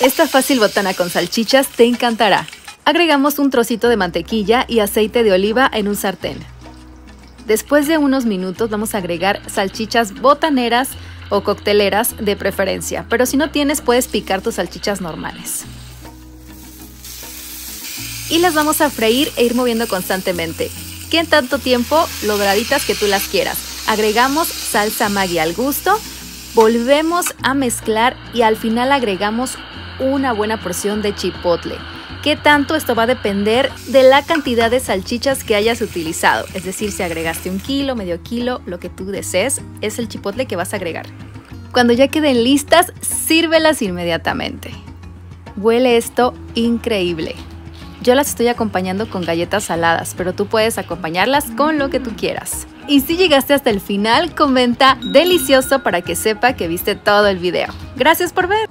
Esta fácil botana con salchichas te encantará. Agregamos un trocito de mantequilla y aceite de oliva en un sartén. Después de unos minutos vamos a agregar salchichas botaneras o cocteleras de preferencia, pero si no tienes puedes picar tus salchichas normales. Y las vamos a freír e ir moviendo constantemente, que en tanto tiempo lograditas que tú las quieras. Agregamos salsa Maggi al gusto, volvemos a mezclar y al final agregamos una buena porción de chipotle. ¿Qué tanto? Esto va a depender de la cantidad de salchichas que hayas utilizado. Es decir, si agregaste un kilo, medio kilo, lo que tú desees, es el chipotle que vas a agregar. Cuando ya queden listas, sírvelas inmediatamente. Huele esto increíble. Yo las estoy acompañando con galletas saladas, pero tú puedes acompañarlas con lo que tú quieras. Y si llegaste hasta el final, comenta delicioso para que sepa que viste todo el video. Gracias por ver.